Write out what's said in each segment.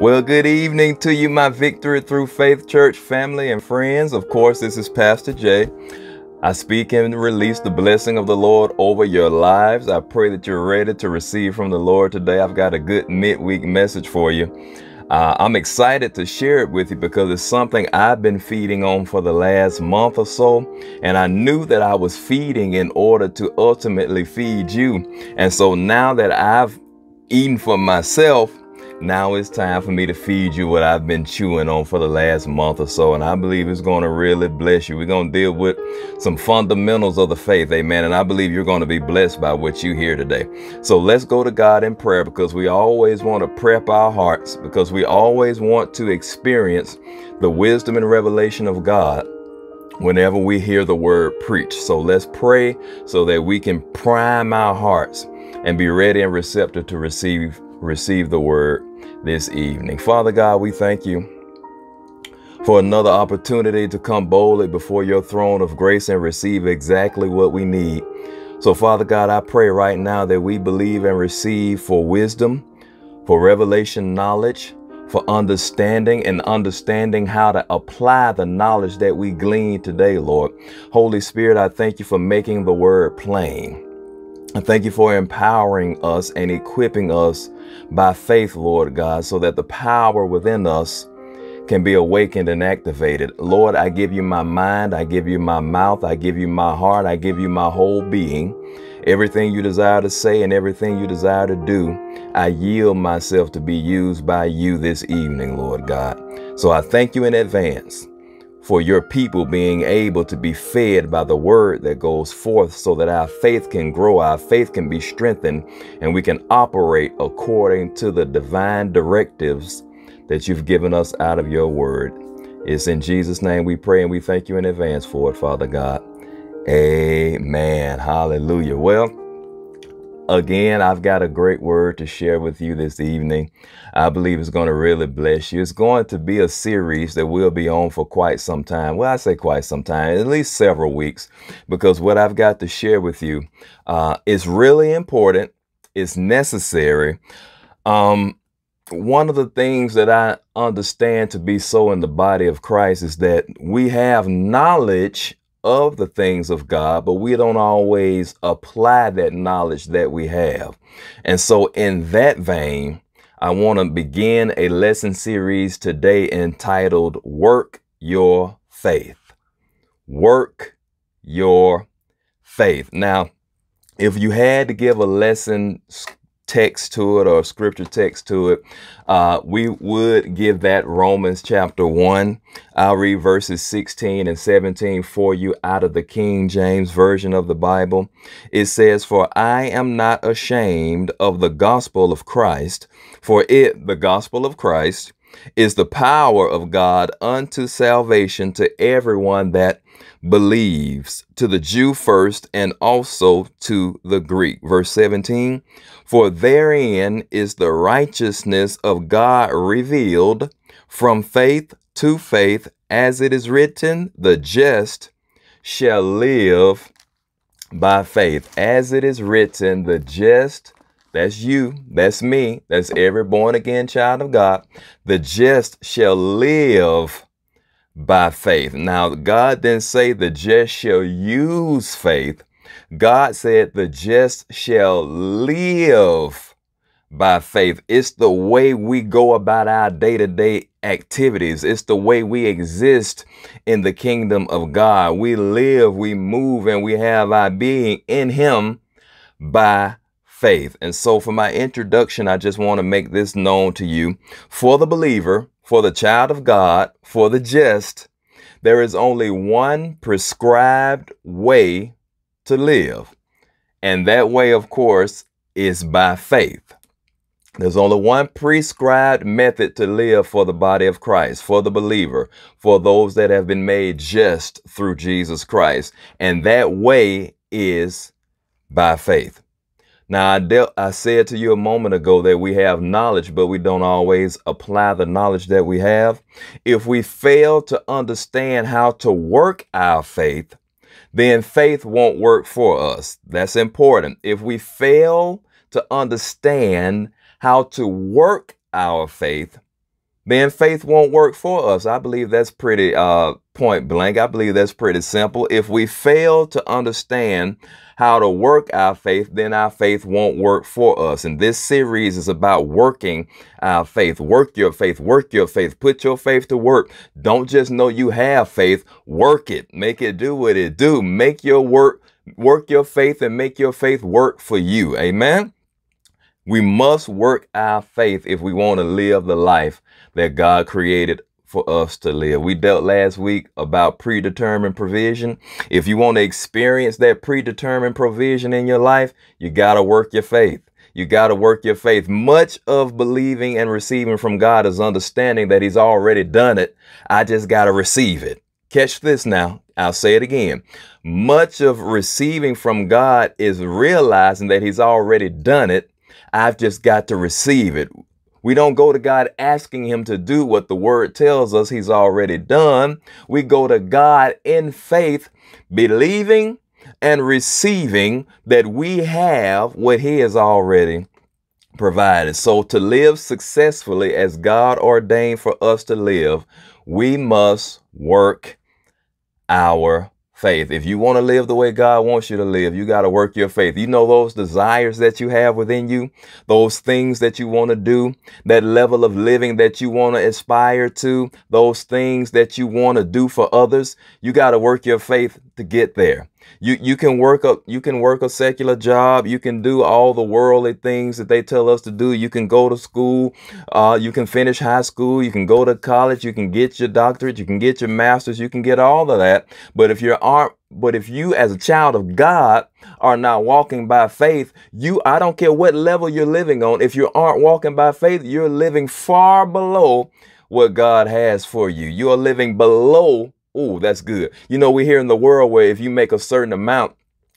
Well, good evening to you, my Victory Through Faith Church family and friends. Of course, this is Pastor Jay. I speak and release the blessing of the Lord over your lives. I pray that you're ready to receive from the Lord today. I've got a good midweek message for you. Uh, I'm excited to share it with you because it's something I've been feeding on for the last month or so. And I knew that I was feeding in order to ultimately feed you. And so now that I've eaten for myself, now it's time for me to feed you what I've been chewing on for the last month or so. And I believe it's going to really bless you. We're going to deal with some fundamentals of the faith. Amen. And I believe you're going to be blessed by what you hear today. So let's go to God in prayer because we always want to prep our hearts because we always want to experience the wisdom and revelation of God whenever we hear the word preached. So let's pray so that we can prime our hearts and be ready and receptive to receive receive the word this evening. Father God, we thank you for another opportunity to come boldly before your throne of grace and receive exactly what we need. So, Father God, I pray right now that we believe and receive for wisdom, for revelation knowledge, for understanding and understanding how to apply the knowledge that we glean today, Lord. Holy Spirit, I thank you for making the word plain. I thank you for empowering us and equipping us by faith, Lord God, so that the power within us can be awakened and activated. Lord, I give you my mind, I give you my mouth, I give you my heart, I give you my whole being. Everything you desire to say and everything you desire to do, I yield myself to be used by you this evening, Lord God. So I thank you in advance for your people being able to be fed by the word that goes forth so that our faith can grow, our faith can be strengthened, and we can operate according to the divine directives that you've given us out of your word. It's in Jesus' name we pray and we thank you in advance for it, Father God. Amen. Hallelujah. Well, Again, I've got a great word to share with you this evening. I believe it's going to really bless you. It's going to be a series that we'll be on for quite some time. Well, I say quite some time, at least several weeks, because what I've got to share with you uh, is really important. It's necessary. Um, one of the things that I understand to be so in the body of Christ is that we have knowledge of the things of God, but we don't always apply that knowledge that we have. And so, in that vein, I want to begin a lesson series today entitled Work Your Faith. Work Your Faith. Now, if you had to give a lesson text to it or scripture text to it, uh, we would give that Romans chapter 1. I'll read verses 16 and 17 for you out of the King James Version of the Bible. It says, For I am not ashamed of the gospel of Christ, for it, the gospel of Christ, is the power of God unto salvation to everyone that believes, to the Jew first, and also to the Greek. Verse 17 For therein is the righteousness of God revealed from faith to faith, as it is written, the just shall live by faith. As it is written, the just that's you. That's me. That's every born again child of God. The just shall live by faith. Now, God didn't say the just shall use faith. God said the just shall live by faith. It's the way we go about our day to day activities. It's the way we exist in the kingdom of God. We live, we move, and we have our being in Him by faith. And so, for my introduction, I just want to make this known to you. For the believer, for the child of God, for the just, there is only one prescribed way to live. And that way, of course, is by faith. There's only one prescribed method to live for the body of Christ, for the believer, for those that have been made just through Jesus Christ. And that way is by faith. Now, I, de- I said to you a moment ago that we have knowledge, but we don't always apply the knowledge that we have. If we fail to understand how to work our faith, then faith won't work for us. That's important. If we fail to understand how to work our faith, then faith won't work for us. I believe that's pretty uh, point blank. I believe that's pretty simple. If we fail to understand how to work our faith, then our faith won't work for us. And this series is about working our faith. Work your faith, work your faith, put your faith to work. Don't just know you have faith, work it, make it do what it do. Make your work, work your faith and make your faith work for you. Amen. We must work our faith if we want to live the life that God created for us to live. We dealt last week about predetermined provision. If you want to experience that predetermined provision in your life, you got to work your faith. You got to work your faith. Much of believing and receiving from God is understanding that He's already done it. I just got to receive it. Catch this now. I'll say it again. Much of receiving from God is realizing that He's already done it. I've just got to receive it. We don't go to God asking him to do what the word tells us he's already done. We go to God in faith, believing and receiving that we have what he has already provided. So to live successfully as God ordained for us to live, we must work our faith. If you want to live the way God wants you to live, you got to work your faith. You know those desires that you have within you, those things that you want to do, that level of living that you want to aspire to, those things that you want to do for others. You got to work your faith to get there. You you can work a you can work a secular job. You can do all the worldly things that they tell us to do. You can go to school. Uh, you can finish high school. You can go to college. You can get your doctorate. You can get your master's. You can get all of that. But if you aren't but if you as a child of God are not walking by faith, you I don't care what level you're living on. If you aren't walking by faith, you're living far below what God has for you. You are living below Oh, that's good. You know, we're here in the world where if you make a certain amount,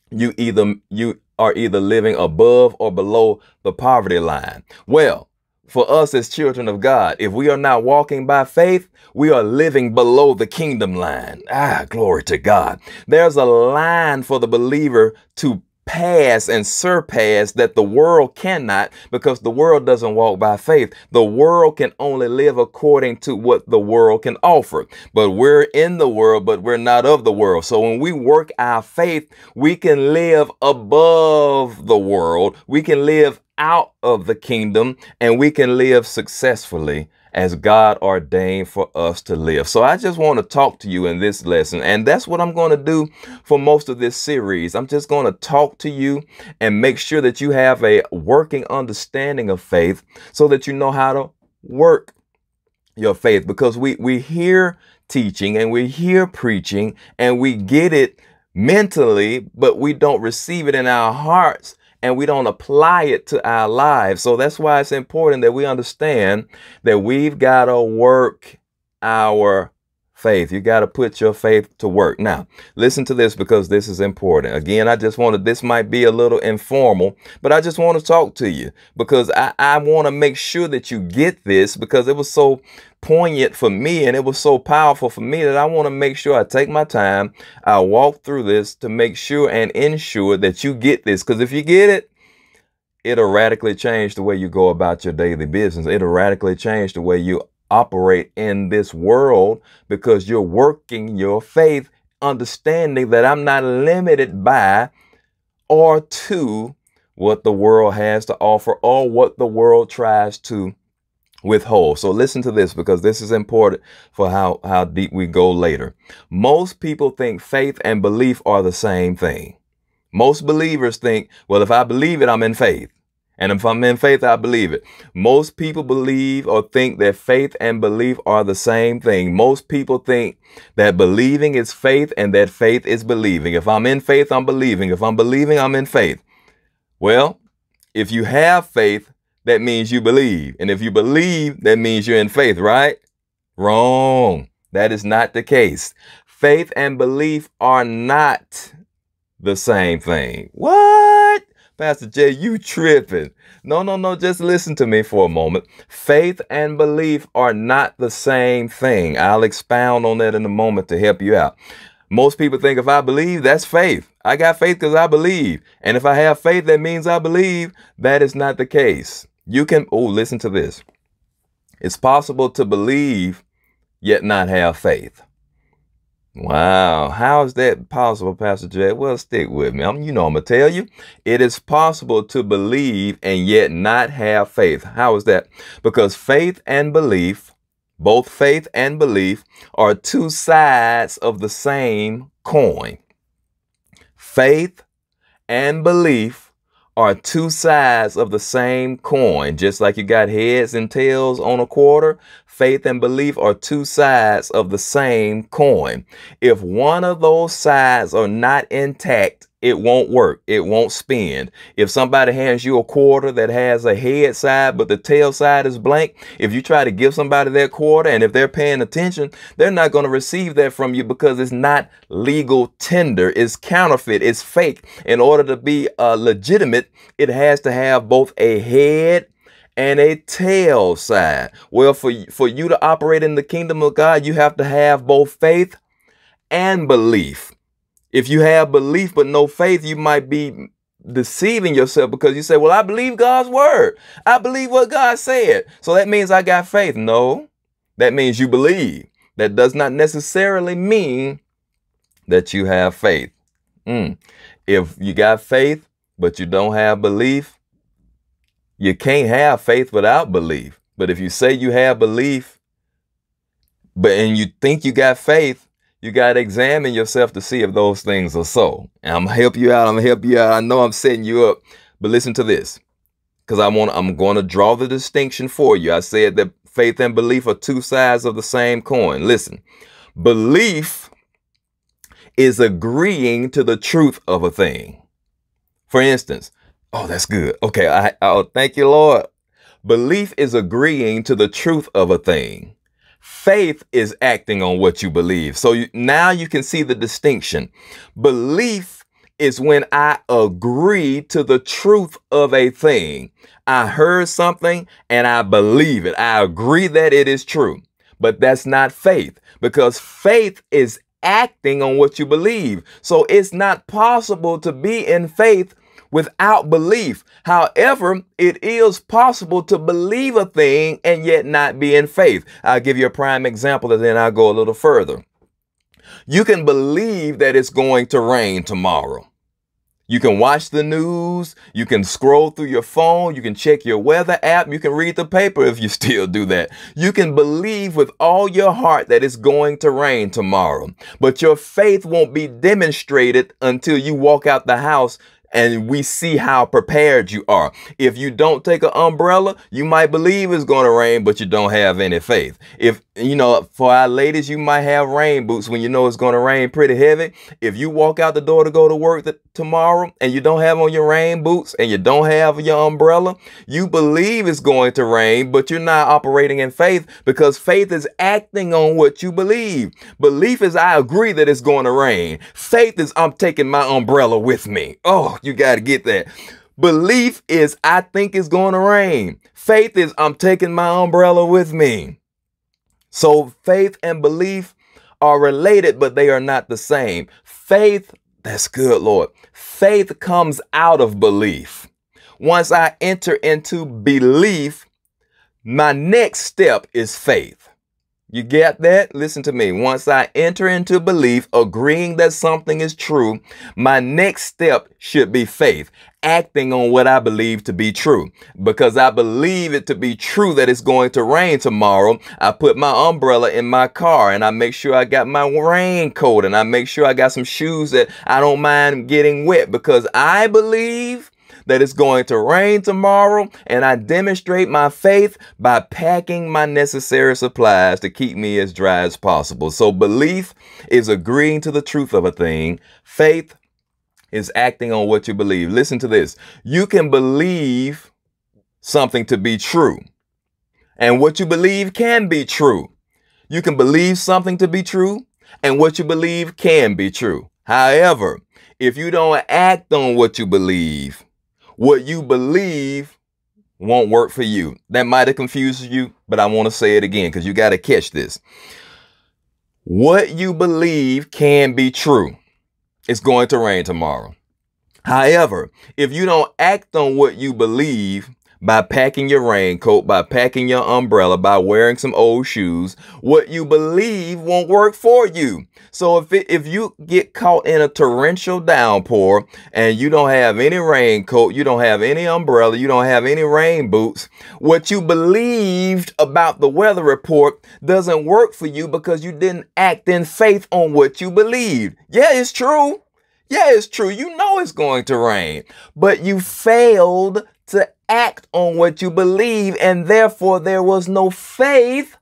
you either you are either living above or below the poverty line. Well, for us as children of God, if we are not walking by faith, we are living below the kingdom line. Ah, glory to God. There's a line for the believer to pass and surpass that the world cannot because the world doesn't walk by faith. The world can only live according to what the world can offer. But we're in the world, but we're not of the world. So when we work our faith, we can live above the world. We can live out of the kingdom and we can live successfully as God ordained for us to live. So I just want to talk to you in this lesson. And that's what I'm going to do for most of this series. I'm just going to talk to you and make sure that you have a working understanding of faith so that you know how to work your faith because we, we hear teaching and we hear preaching and we get it mentally, but we don't receive it in our hearts and we don't apply it to our lives. So that's why it's important that we understand that we've got to work our faith. You got to put your faith to work. Now, listen to this because this is important. Again, I just wanted, this might be a little informal, but I just want to talk to you because I, I want to make sure that you get this because it was so poignant for me and it was so powerful for me that I want to make sure I take my time. I walk through this to make sure and ensure that you get this because if you get it, it'll radically change the way you go about your daily business. It'll radically change the way you operate in this world because you're working your faith, understanding that I'm not limited by or to what the world has to offer or what the world tries to withhold. So listen to this because this is important for how, how deep we go later. Most people think faith and belief are the same thing. Most believers think, well, if I believe it, I'm in faith. And if I'm in faith, I believe it. Most people believe or think that faith and belief are the same thing. Most people think that believing is faith and that faith is believing. If I'm in faith, I'm believing. If I'm believing, I'm in faith. Well, if you have faith, that means you believe. And if you believe, that means you're in faith, right? Wrong. That is not the case. Faith and belief are not the same thing. What? Pastor Jay, you tripping. No, no, no, just listen to me for a moment. Faith and belief are not the same thing. I'll expound on that in a moment to help you out. Most people think if I believe, that's faith. I got faith because I believe. And if I have faith, that means I believe. That is not the case. You can, oh, listen to this. It's possible to believe yet not have faith. Wow, how is that possible, Pastor Jay? Well, stick with me. I'm, you know, I'm gonna tell you, it is possible to believe and yet not have faith. How is that? Because faith and belief, both faith and belief, are two sides of the same coin. Faith and belief are two sides of the same coin. Just like you got heads and tails on a quarter, faith and belief are two sides of the same coin. If one of those sides are not intact, it won't work. It won't spin. If somebody hands you a quarter that has a head side, but the tail side is blank, if you try to give somebody that quarter and if they're paying attention, they're not going to receive that from you because it's not legal tender. It's counterfeit. It's fake. In order to be uh, legitimate, it has to have both a head and a tail side. Well, for, for you to operate in the kingdom of God, you have to have both faith and belief. If you have belief but no faith, you might be deceiving yourself because you say, Well, I believe God's word. I believe what God said. So that means I got faith. No, that means you believe. That does not necessarily mean that you have faith. Mm. If you got faith, but you don't have belief, you can't have faith without belief. But if you say you have belief, but and you think you got faith, you got to examine yourself to see if those things are so. And I'm gonna help you out. I'm gonna help you out. I know I'm setting you up, but listen to this, because I want. I'm going to draw the distinction for you. I said that faith and belief are two sides of the same coin. Listen, belief is agreeing to the truth of a thing. For instance, oh, that's good. Okay, I oh, thank you, Lord. Belief is agreeing to the truth of a thing. Faith is acting on what you believe. So you, now you can see the distinction. Belief is when I agree to the truth of a thing. I heard something and I believe it. I agree that it is true. But that's not faith because faith is acting on what you believe. So it's not possible to be in faith without belief. However, it is possible to believe a thing and yet not be in faith. I'll give you a prime example and then I'll go a little further. You can believe that it's going to rain tomorrow. You can watch the news. You can scroll through your phone. You can check your weather app. You can read the paper if you still do that. You can believe with all your heart that it's going to rain tomorrow. But your faith won't be demonstrated until you walk out the house and we see how prepared you are. If you don't take an umbrella, you might believe it's going to rain, but you don't have any faith. If, you know, for our ladies, you might have rain boots when you know it's going to rain pretty heavy. If you walk out the door to go to work tomorrow and you don't have on your rain boots and you don't have your umbrella, you believe it's going to rain, but you're not operating in faith because faith is acting on what you believe. Belief is I agree that it's going to rain. Faith is I'm taking my umbrella with me. Oh, you got to get that. Belief is I think it's going to rain. Faith is I'm taking my umbrella with me. So faith and belief are related, but they are not the same. Faith, that's good, Lord. Faith comes out of belief. Once I enter into belief, my next step is faith. You get that? Listen to me. Once I enter into belief, agreeing that something is true, my next step should be faith, acting on what I believe to be true. Because I believe it to be true that it's going to rain tomorrow, I put my umbrella in my car and I make sure I got my raincoat and I make sure I got some shoes that I don't mind getting wet because I believe that it's going to rain tomorrow, and I demonstrate my faith by packing my necessary supplies to keep me as dry as possible. So, belief is agreeing to the truth of a thing, faith is acting on what you believe. Listen to this you can believe something to be true, and what you believe can be true. You can believe something to be true, and what you believe can be true. However, if you don't act on what you believe, what you believe won't work for you. That might have confused you, but I want to say it again because you got to catch this. What you believe can be true. It's going to rain tomorrow. However, if you don't act on what you believe, by packing your raincoat, by packing your umbrella, by wearing some old shoes. What you believe won't work for you. So if it, if you get caught in a torrential downpour and you don't have any raincoat, you don't have any umbrella, you don't have any rain boots, what you believed about the weather report doesn't work for you because you didn't act in faith on what you believed. Yeah, it's true. Yeah, it's true. You know it's going to rain, but you failed to act on what you believe, and therefore there was no faith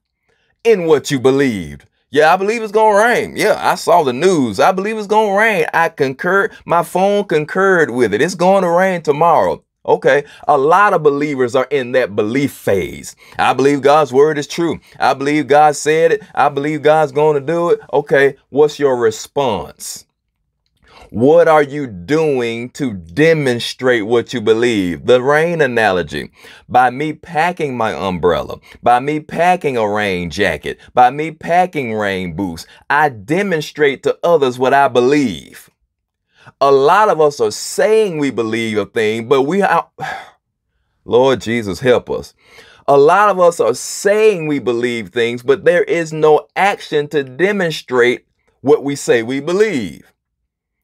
in what you believed. Yeah, I believe it's gonna rain. Yeah, I saw the news. I believe it's gonna rain. I concurred. My phone concurred with it. It's going to rain tomorrow. Okay, a lot of believers are in that belief phase. I believe God's word is true. I believe God said it. I believe God's going to do it. Okay, what's your response? What are you doing to demonstrate what you believe? The rain analogy. By me packing my umbrella, by me packing a rain jacket, by me packing rain boots, I demonstrate to others what I believe. A lot of us are saying we believe a thing, but we are, Lord Jesus, help us. A lot of us are saying we believe things, but there is no action to demonstrate what we say we believe.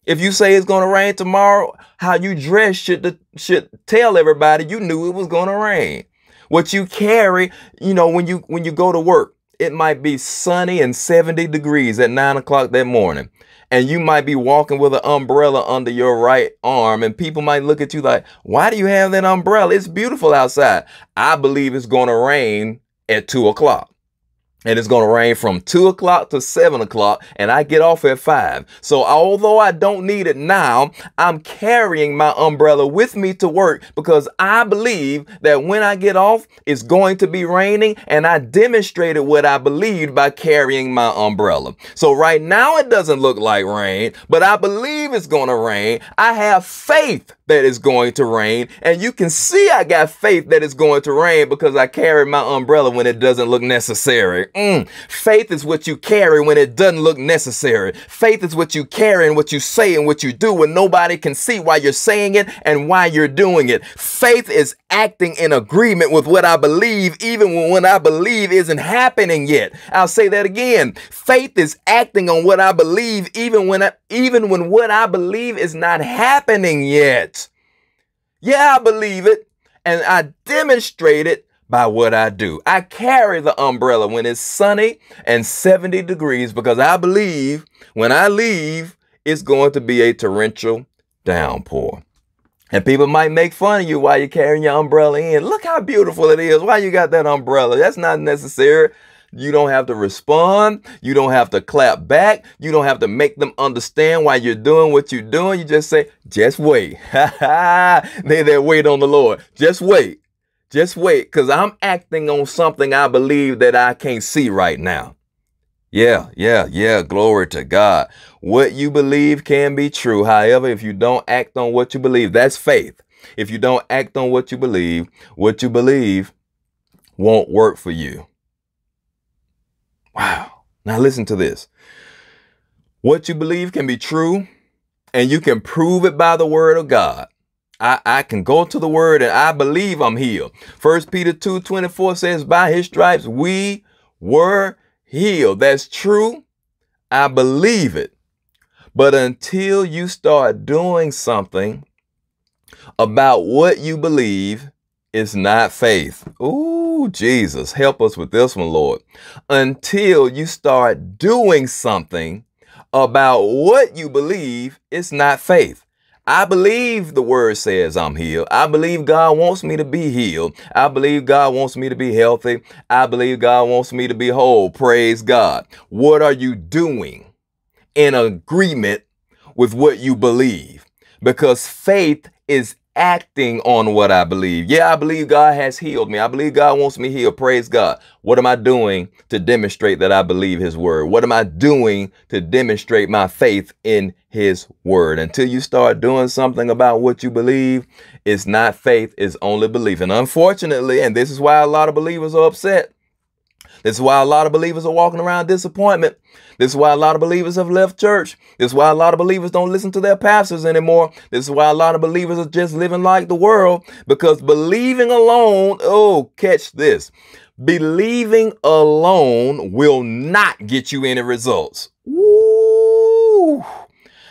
If you say it's going to rain tomorrow, how you dress should should tell everybody you knew it was going to rain. What you carry, you know, when you when you go to work, it might be sunny and 70 degrees at nine o'clock that morning. And you might be walking with an umbrella under your right arm, and people might look at you like, Why do you have that umbrella? It's beautiful outside. I believe it's going to rain at two o'clock and it's going to rain from 2 o'clock to 7 o'clock and I get off at 5. So although I don't need it now, I'm carrying my umbrella with me to work because I believe that when I get off, it's going to be raining and I demonstrated what I believed by carrying my umbrella. So right now it doesn't look like rain, but I believe it's going to rain. I have faith that it's going to rain and you can see I got faith that it's going to rain because I carry my umbrella when it doesn't look necessary. Mm. Faith is what you carry when it doesn't look necessary. Faith is what you carry and what you say and what you do when nobody can see why you're saying it and why you're doing it. Faith is acting in agreement with what I believe, even when what I believe isn't happening yet. I'll say that again. Faith is acting on what I believe, even when I, even when what I believe is not happening yet. Yeah, I believe it, and I demonstrate it by what I do. I carry the umbrella when it's sunny and 70 degrees because I believe when I leave, it's going to be a torrential downpour. And people might make fun of you while you're carrying your umbrella in. Look how beautiful it is. Why you got that umbrella? That's not necessary. You don't have to respond. You don't have to clap back. You don't have to make them understand why you're doing what you're doing. You just say, just wait. they that wait on the Lord. Just wait. Just wait, because I'm acting on something I believe that I can't see right now. Yeah, yeah, yeah. Glory to God. What you believe can be true. However, if you don't act on what you believe, that's faith. If you don't act on what you believe, what you believe won't work for you. Wow. Now listen to this. What you believe can be true, and you can prove it by the word of God. I, I can go to the word and I believe I'm healed. First Peter 2 24 says, By his stripes we were healed. That's true. I believe it. But until you start doing something about what you believe, it's not faith. Ooh, Jesus, help us with this one, Lord. Until you start doing something about what you believe, it's not faith. I believe the word says I'm healed. I believe God wants me to be healed. I believe God wants me to be healthy. I believe God wants me to be whole. Praise God. What are you doing in agreement with what you believe? Because faith is acting on what I believe. Yeah, I believe God has healed me. I believe God wants me healed. Praise God. What am I doing to demonstrate that I believe his word? What am I doing to demonstrate my faith in his word? Until you start doing something about what you believe, it's not faith, it's only belief. And unfortunately, and this is why a lot of believers are upset, This is why a lot of believers are walking around disappointment. This is why a lot of believers have left church. This is why a lot of believers don't listen to their pastors anymore. This is why a lot of believers are just living like the world because believing alone, oh, catch this. Believing alone will not get you any results. Woo!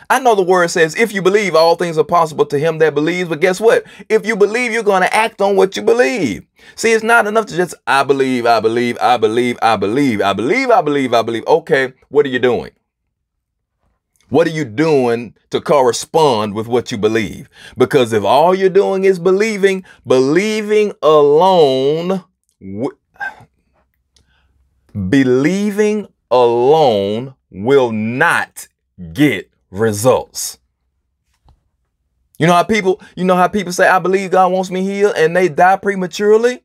I know the word says, if you believe, all things are possible to him that believes. But guess what? If you believe, you're going to act on what you believe. See, it's not enough to just, I believe, I believe, I believe, I believe, I believe, I believe, I believe. Okay, what are you doing? What are you doing to correspond with what you believe? Because if all you're doing is believing, believing alone, believing alone will not get results. You know how people, you know how people say, I believe God wants me healed and they die prematurely?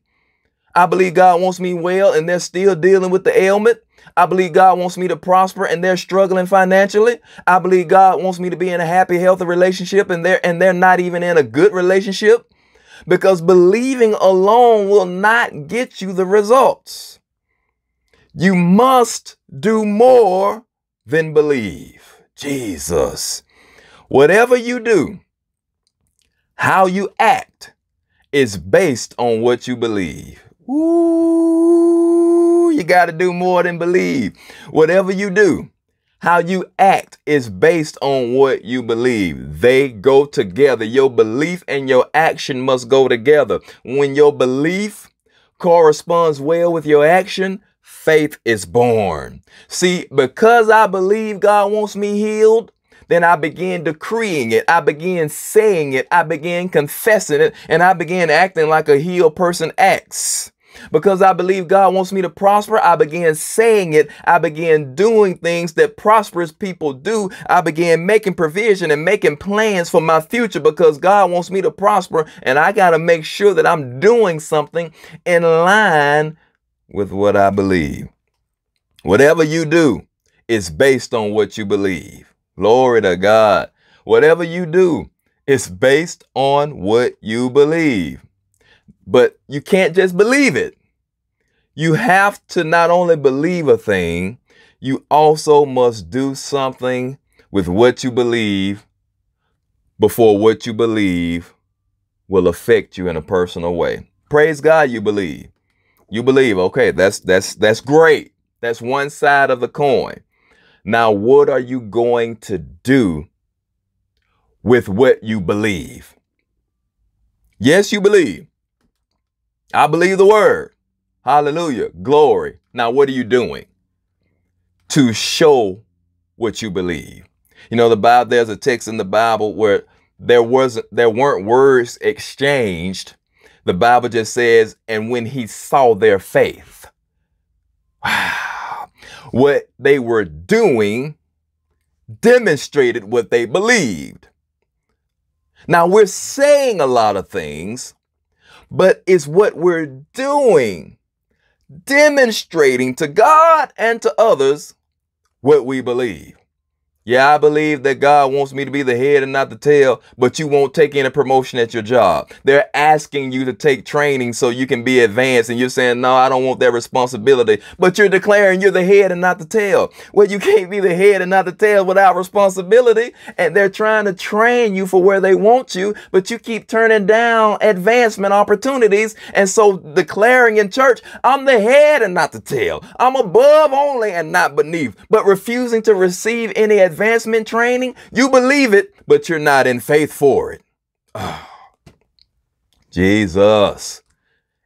I believe God wants me well and they're still dealing with the ailment. I believe God wants me to prosper and they're struggling financially. I believe God wants me to be in a happy, healthy relationship and they're and they're not even in a good relationship. Because believing alone will not get you the results. You must do more than believe. Jesus. Whatever you do, how you act is based on what you believe. Ooh, you got to do more than believe. Whatever you do, how you act is based on what you believe. They go together. Your belief and your action must go together. When your belief corresponds well with your action, faith is born. See, because I believe God wants me healed, then I began decreeing it. I began saying it. I began confessing it. And I began acting like a healed person acts. Because I believe God wants me to prosper, I began saying it. I began doing things that prosperous people do. I began making provision and making plans for my future because God wants me to prosper. And I got to make sure that I'm doing something in line with what I believe. Whatever you do is based on what you believe. Glory to God. Whatever you do is based on what you believe. But you can't just believe it. You have to not only believe a thing, you also must do something with what you believe before what you believe will affect you in a personal way. Praise God you believe. You believe, okay, that's that's that's great. That's one side of the coin. Now, what are you going to do with what you believe? Yes, you believe. I believe the word. Hallelujah. Glory. Now, what are you doing to show what you believe? You know, the Bible, there's a text in the Bible where there wasn't, there weren't words exchanged, the Bible just says, and when he saw their faith, wow, what they were doing demonstrated what they believed. Now we're saying a lot of things, but it's what we're doing, demonstrating to God and to others what we believe. Yeah, I believe that God wants me to be the head and not the tail, but you won't take any promotion at your job. They're asking you to take training so you can be advanced, and you're saying, No, I don't want that responsibility. But you're declaring you're the head and not the tail. Well, you can't be the head and not the tail without responsibility. And they're trying to train you for where they want you, but you keep turning down advancement opportunities. And so declaring in church, I'm the head and not the tail. I'm above only and not beneath, but refusing to receive any advancement training, you believe it, but you're not in faith for it. Oh, Jesus.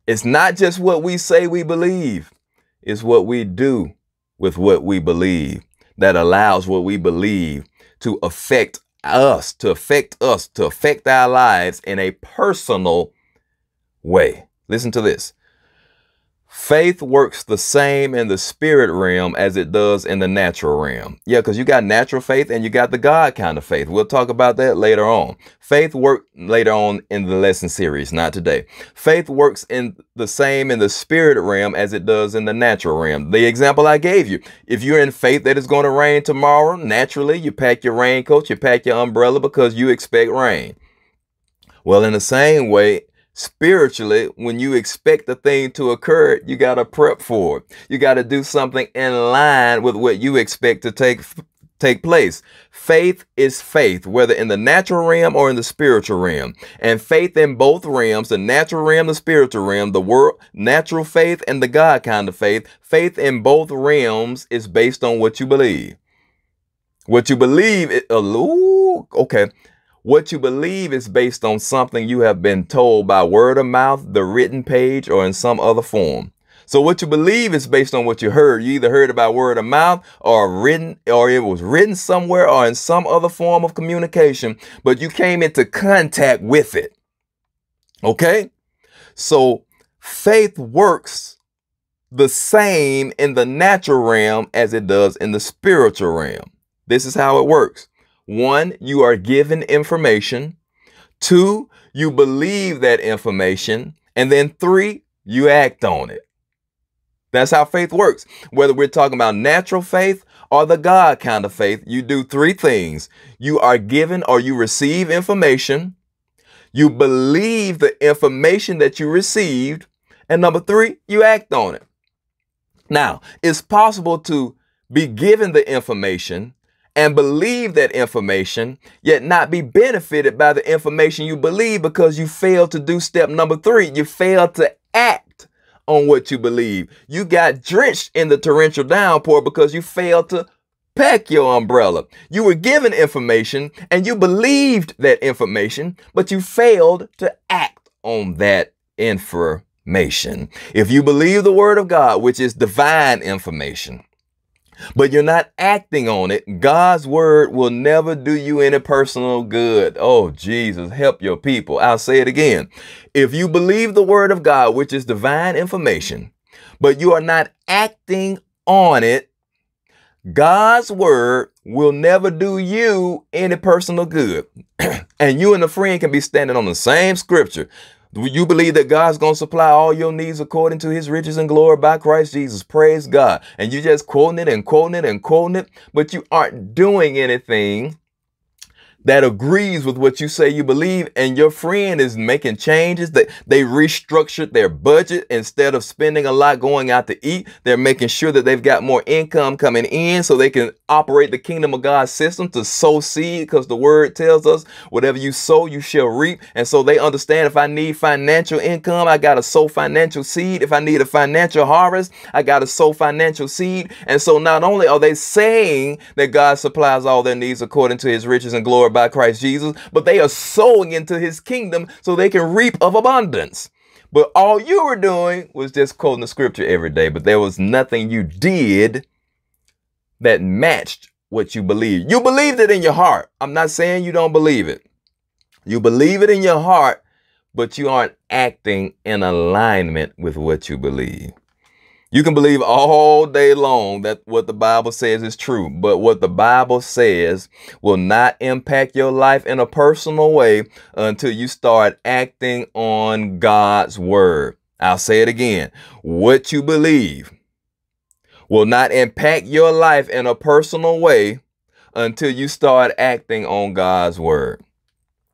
It's not just what we say we believe, it's what we do with what we believe that allows what we believe to affect us, to affect us, to affect our lives in a personal way. Listen to this. Faith works the same in the spirit realm as it does in the natural realm. Yeah, because you got natural faith and you got the God kind of faith. We'll talk about that later on. Faith works later on in the lesson series, not today. Faith works in the same in the spirit realm as it does in the natural realm. The example I gave you, if you're in faith that it's going to rain tomorrow, naturally you pack your raincoat, you pack your umbrella because you expect rain. Well, in the same way, spiritually, when you expect the thing to occur, you got to prep for it. You got to do something in line with what you expect to take take place. Faith is faith, whether in the natural realm or in the spiritual realm. And faith in both realms, the natural realm, the spiritual realm, the world, natural faith and the God kind of faith, faith in both realms is based on what you believe. What you believe, ooh, okay. What you believe is based on something you have been told by word of mouth, the written page, or in some other form. So what you believe is based on what you heard. You either heard about word of mouth or written, or it was written somewhere or in some other form of communication, but you came into contact with it. Okay? So faith works the same in the natural realm as it does in the spiritual realm. This is how it works. One, you are given information. Two, you believe that information. And then three, you act on it. That's how faith works. Whether we're talking about natural faith or the God kind of faith, you do three things. You are given or you receive information. You believe the information that you received. And number three, you act on it. Now, it's possible to be given the information and believe that information, yet not be benefited by the information you believe because you failed to do step number three. You failed to act on what you believe. You got drenched in the torrential downpour because you failed to pack your umbrella. You were given information and you believed that information, but you failed to act on that information. If you believe the word of God, which is divine information, but you're not acting on it, God's word will never do you any personal good. Oh, Jesus, help your people. I'll say it again. If you believe the word of God, which is divine information, but you are not acting on it, God's word will never do you any personal good. and you and a friend can be standing on the same scripture, you believe that God's going to supply all your needs according to his riches and glory by Christ Jesus. Praise God. And you just quoting it and quoting it and quoting it, but you aren't doing anything that agrees with what you say you believe and your friend is making changes that they restructured their budget. Instead of spending a lot going out to eat they're making sure that they've got more income coming in so they can operate the kingdom of god system to sow seed because the word tells us whatever you sow you shall reap. And so they understand if i need financial income i gotta sow financial seed. If i need a financial harvest i gotta sow financial seed. And so not only are they saying that god supplies all their needs according to his riches and glory by Christ Jesus, but they are sowing into his kingdom so they can reap of abundance. But all you were doing was just quoting the scripture every day, but there was nothing you did that matched what you believed. You believed it in your heart. I'm not saying you don't believe it. You believe it in your heart, but you aren't acting in alignment with what you believe. You can believe all day long that what the Bible says is true, but what the Bible says will not impact your life in a personal way until you start acting on God's word. I'll say it again. What you believe will not impact your life in a personal way until you start acting on God's word.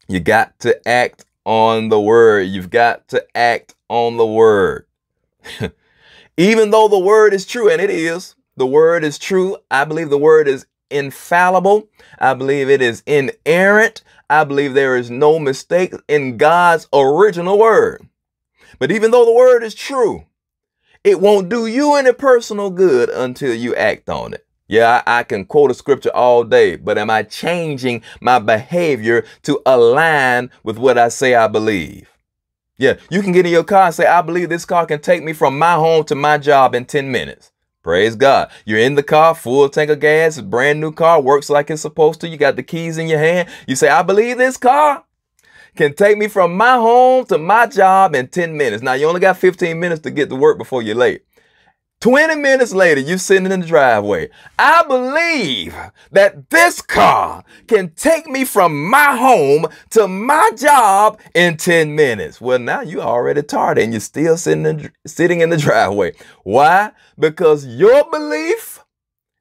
You got to act on the word. You've got to act on the word. Even though the word is true, and it is, the word is true. I believe the word is infallible. I believe it is inerrant. I believe there is no mistake in God's original word. But even though the word is true, it won't do you any personal good until you act on it. Yeah, I, can quote a scripture all day, but am I changing my behavior to align with what I say I believe? Yeah, you can get in your car and say, I believe this car can take me from my home to my job in 10 minutes. Praise God. You're in the car, full tank of gas, brand new car, works like it's supposed to. You got the keys in your hand. You say, I believe this car can take me from my home to my job in 10 minutes. Now, you only got 15 minutes to get to work before you're late. 20 minutes later, you're sitting in the driveway. I believe that this car can take me from my home to my job in 10 minutes. Well, now you're already tired and you're still sitting in, sitting in the driveway. Why? Because your belief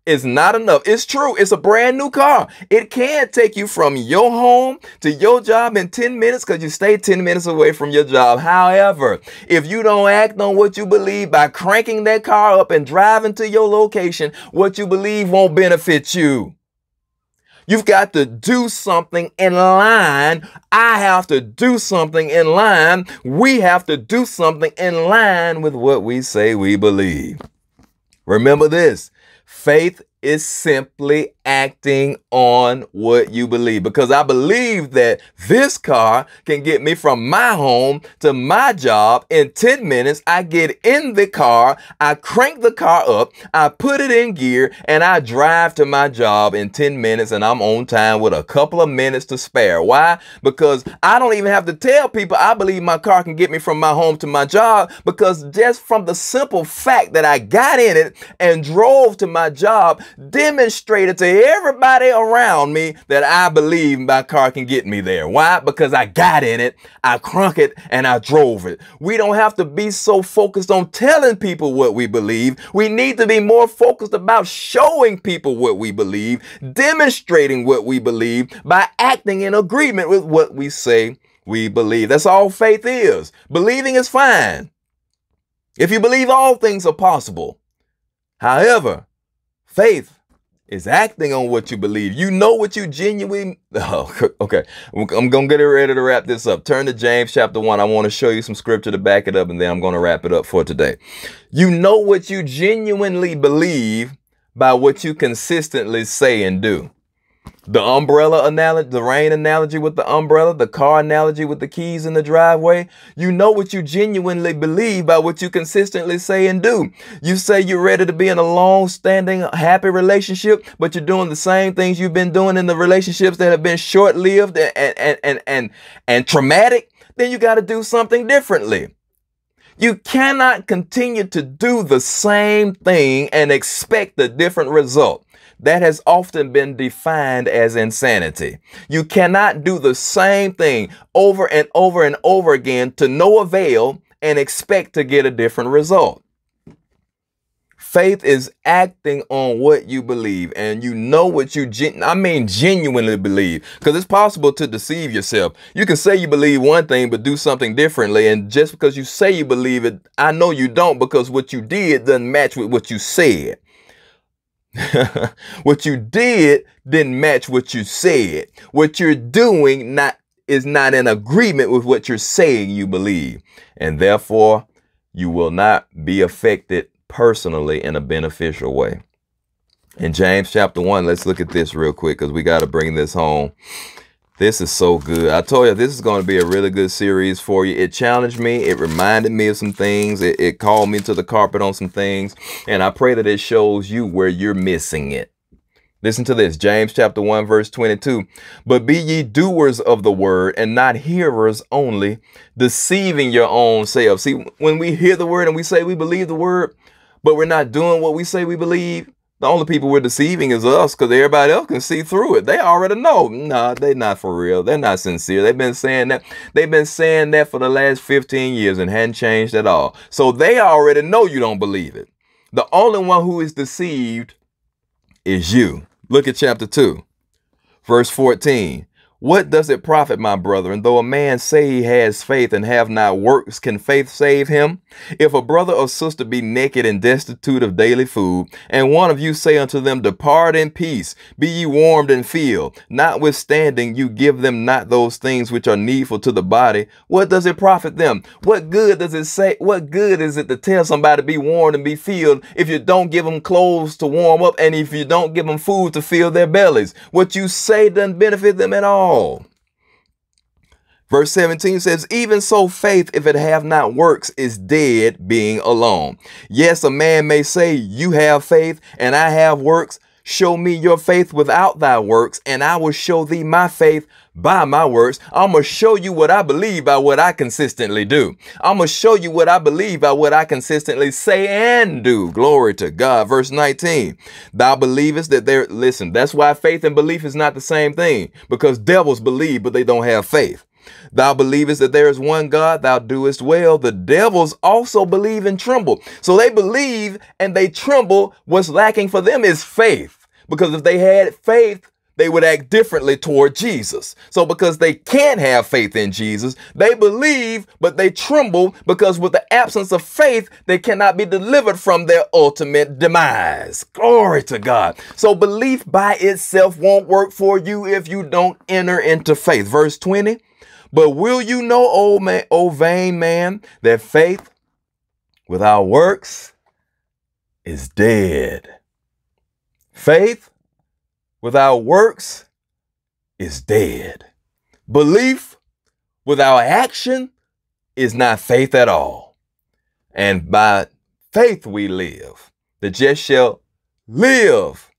is not enough. It's true. It's a brand new car. It can take you from your home to your job in 10 minutes because you stay 10 minutes away from your job. However, if you don't act on what you believe by cranking that car up and driving to your location, what you believe won't benefit you. You've got to do something in line. I have to do something in line. We have to do something in line with what we say we believe. Remember this faith is simply acting on what you believe because I believe that this car can get me from my home to my job in 10 minutes. I get in the car, I crank the car up, I put it in gear, and I drive to my job in 10 minutes and I'm on time with a couple of minutes to spare. Why? Because I don't even have to tell people I believe my car can get me from my home to my job because just from the simple fact that I got in it and drove to my job demonstrated to everybody around me that I believe my car can get me there. Why? Because I got in it, I crunk it, and I drove it. We don't have to be so focused on telling people what we believe. We need to be more focused about showing people what we believe, demonstrating what we believe by acting in agreement with what we say we believe. That's all faith is. Believing is fine. If you believe all things are possible. However, faith is acting on what you believe. You know what you genuinely. Oh, okay. I'm going to get it ready to wrap this up. Turn to James chapter 1. I want to show you some scripture to back it up, and then I'm going to wrap it up for today. You know what you genuinely believe by what you consistently say and do. The umbrella analogy, the rain analogy with the umbrella, the car analogy with the keys in the driveway. You know what you genuinely believe by what you consistently say and do. You say you're ready to be in a long standing, happy relationship, but you're doing the same things you've been doing in the relationships that have been short lived and, and, and, and, and traumatic. Then you got to do something differently. You cannot continue to do the same thing and expect a different result that has often been defined as insanity. You cannot do the same thing over and over and over again to no avail and expect to get a different result. Faith is acting on what you believe and you know what you gen- I mean genuinely believe because it's possible to deceive yourself. You can say you believe one thing but do something differently and just because you say you believe it, I know you don't because what you did doesn't match with what you said. what you did didn't match what you said. What you're doing not is not in agreement with what you're saying you believe. And therefore, you will not be affected personally in a beneficial way. In James chapter 1, let's look at this real quick because we got to bring this home. This is so good. I told you this is going to be a really good series for you. It challenged me. It reminded me of some things. It, it called me to the carpet on some things. And I pray that it shows you where you're missing it. Listen to this, James chapter 1 verse 22. But be ye doers of the word and not hearers only, deceiving your own selves. See, when we hear the word and we say we believe the word, but we're not doing what we say we believe, the only people we're deceiving is us because everybody else can see through it. They already know. Nah, they're not for real. They're not sincere. They've been saying that. They've been saying that for the last 15 years and hadn't changed at all. So they already know you don't believe it. The only one who is deceived is you. Look at chapter 2, verse 14. What does it profit, my brethren, though a man say he has faith and have not works? Can faith save him? If a brother or sister be naked and destitute of daily food, and one of you say unto them, Depart in peace, be ye warmed and filled, notwithstanding you give them not those things which are needful to the body, what does it profit them? What good does it say? What good is it to tell somebody to be warmed and be filled if you don't give them clothes to warm up and if you don't give them food to fill their bellies? What you say doesn't benefit them at all all. Verse 17 says, Even so, faith, if it have not works, is dead, being alone. Yes, a man may say, You have faith, and I have works. Show me your faith without thy works, and I will show thee my faith by my works. I'm going to show you what I believe by what I consistently do. I'm going to show you what I believe by what I consistently say and do. Glory to God. Verse 19. Thou believest that there, listen, that's why faith and belief is not the same thing because devils believe, but they don't have faith. Thou believest that there is one God, thou doest well. The devils also believe and tremble. So they believe and they tremble. What's lacking for them is faith. Because if they had faith, they would act differently toward Jesus. So because they can't have faith in Jesus, they believe, but they tremble because with the absence of faith, they cannot be delivered from their ultimate demise. Glory to God. So belief by itself won't work for you if you don't enter into faith. Verse 20. But will you know, O man, O vain man, that faith without works is dead. Faith without works is dead. Belief without action is not faith at all. And by faith we live. The just shall live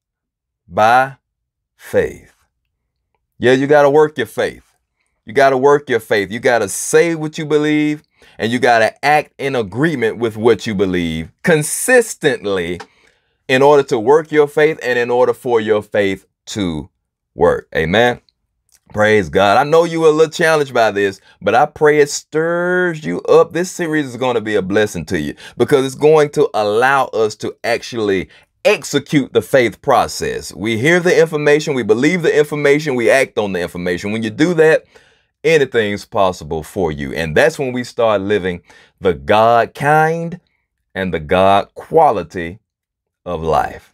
by faith. Yeah, you got to work your faith. You got to work your faith. You got to say what you believe and you got to act in agreement with what you believe consistently in order to work your faith and in order for your faith to work. Amen. Praise God. I know you were a little challenged by this, but I pray it stirs you up. This series is going to be a blessing to you because it's going to allow us to actually execute the faith process. We hear the information, we believe the information, we act on the information. When you do that, anything's possible for you. And that's when we start living the God kind and the God quality of life.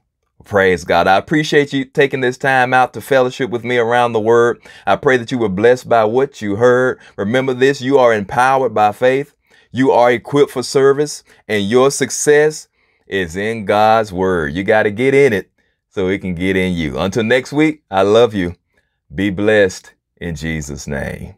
Praise God. I appreciate you taking this time out to fellowship with me around the word. I pray that you were blessed by what you heard. Remember this, you are empowered by faith. You are equipped for service and your success is in God's word. You got to get in it so it can get in you. Until next week, I love you. Be blessed in Jesus' name.